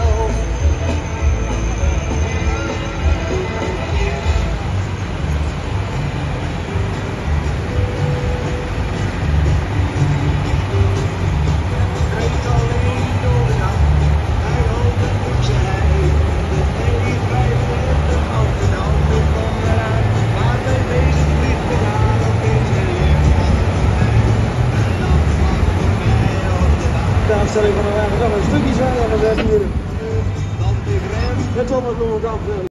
know. Voorstelling van de wagen. Dat een stukje zijn en we hebben hier. Dan de Graham. Het nog